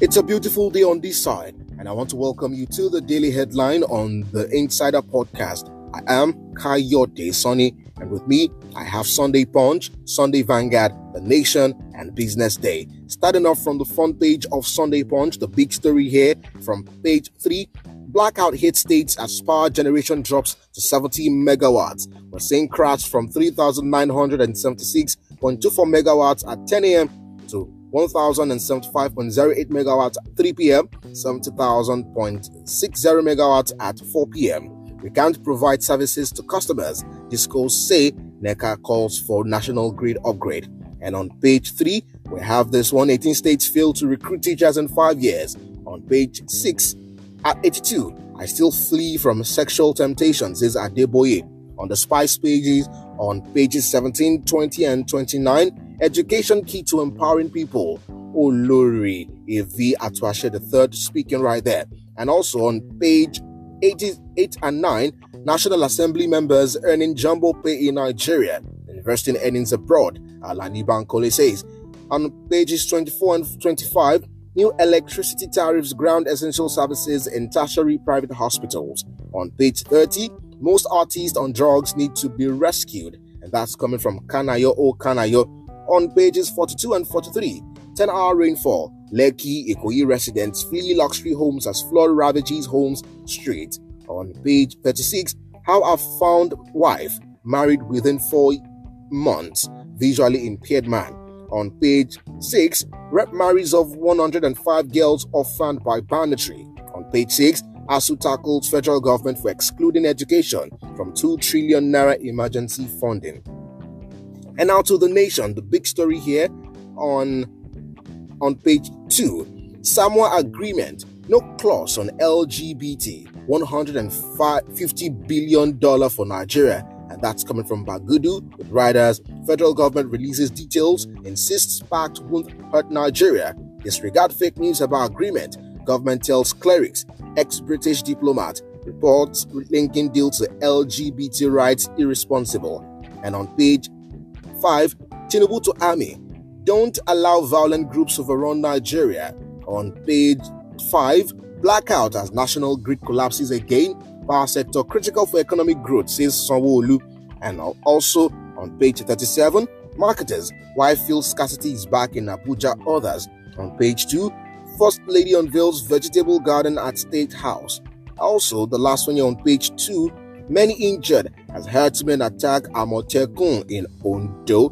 It's a beautiful day on this side, and I want to welcome you to the daily headline on the Insider Podcast. I am Kayode Sonny, and with me, I have Sunday Punch, Sunday Vanguard, The Nation, and Business Day. Starting off from the front page of Sunday Punch, the big story here from page 3 blackout hit states as power generation drops to 70 megawatts. We're seeing crash from 3,976.24 megawatts at 10 a.m. to 1075.08 megawatts at 3 p.m., 70,000.60 megawatts at 4 p.m. We can't provide services to customers. Discos say NECA calls for national grid upgrade. And on page 3, we have this one 18 states fail to recruit teachers in five years. On page 6, at 82, I still flee from sexual temptations, says Adeboye. On the spice pages, on pages 17, 20, and 29, Education key to empowering people. Olori Evi the third speaking right there. And also on page 88 and 9, National Assembly members earning jumbo pay in Nigeria, investing earnings abroad, Alani Bankole says. On pages 24 and 25, new electricity tariffs ground essential services in tertiary private hospitals. On page 30, most artists on drugs need to be rescued, and that's coming from Kanayo O Kanayo on pages 42 and 43. 10 hour rainfall. Lekki Ikoyi residents flee luxury homes as flood ravages homes Street. On page 36, how a found wife married within four months, visually impaired man. On page 6, rep marries of 105 girls orphaned by banditry. On page 6, ASUU tackles federal government for excluding education from 2 trillion naira emergency funding. And now to the nation, the big story here on on page two. Samoa agreement, no clause on LGBT, 150 billion dollar for Nigeria, and that's coming from Bagudu with riders. Federal government releases details, insists pact won't hurt Nigeria. Disregard fake news about agreement. Government tells clerics. Ex-British diplomat reports linking deal to LGBT rights irresponsible. And on page 5. Tinubu to Army. Don't allow violent groups overrun Nigeria. On page 5. Blackout as national grid collapses again. Power sector critical for economic growth, says Sanwo-Olu. And also on page 37. Marketers. Why fuel scarcity is back in Abuja. Others. On page 2. First Lady unveils vegetable garden at State House. Also, the last one on page 2 many injured as herdsmen attack Amotekun in Ondo.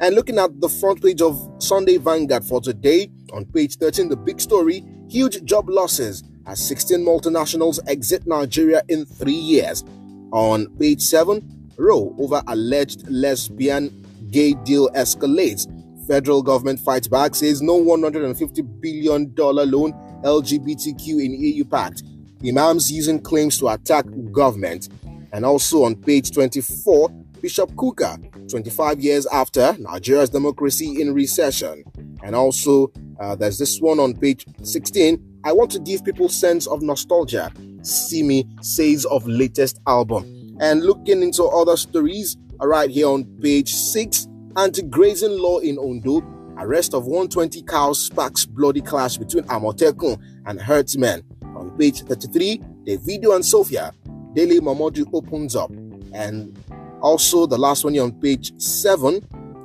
And looking at the front page of Sunday Vanguard for today, on page 13, the big story huge job losses as 16 multinationals exit Nigeria in three years. On page 7, row over alleged lesbian gay deal escalates. Federal government fights back, says no $150 billion loan LGBTQ in EU pact. Imams using claims to attack government. And also on page 24, Bishop Kukah, 25 years after Nigeria's democracy in recession. And also, uh, there's this one on page 16. I want to give people sense of nostalgia. Simi says of latest album. And looking into other stories, right here on page 6, anti-grazing law in Ondo. Arrest of 120 cows sparks bloody clash between Amotekun and herdsmen. On page 33, Davido and Sophia, Dele Momodu opens up. And also, the last one here on page 7,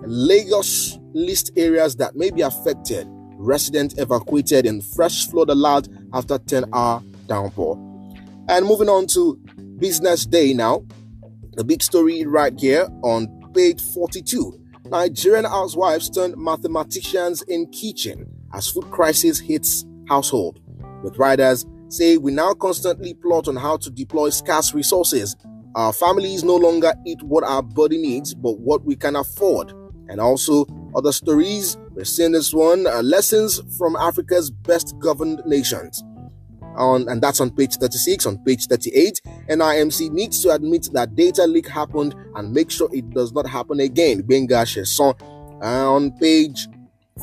Lagos list areas that may be affected. Residents evacuated in fresh flood alert after 10 hour downpour. And moving on to business day now. The big story right here on page 42. Nigerian housewives turn mathematicians in kitchen as food crisis hits household, with riders say we now constantly plot on how to deploy scarce resources. Our families no longer eat what our body needs, but what we can afford. And also, other stories, we're seeing this one uh, lessons from Africa's best governed nations. On, and that's on page 36. On page 38, NIMC needs to admit that data leak happened and make sure it does not happen again. Benga Chesson. Uh, on page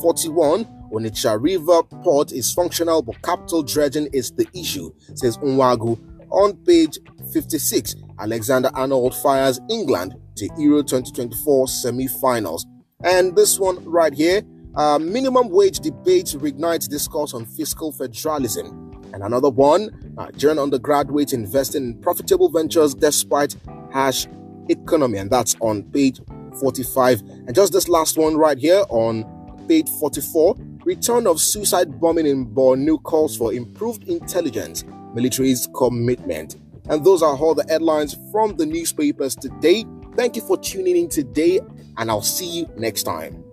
41, Onitsha River Port is functional, but capital dredging is the issue, says Unwagu. On page 56, Alexander Arnold fires England to Euro 2024 semi finals. And this one right here, Uh, minimum wage debate reignites discourse on fiscal federalism. And another one, uh, Nigerian undergraduates investing in profitable ventures despite harsh economy. And that's on page 45. And just this last one right here on page 44 return of suicide bombing in Borno calls for improved intelligence, military's commitment. And those are all the headlines from the newspapers today. Thank you for tuning in today, and I'll see you next time.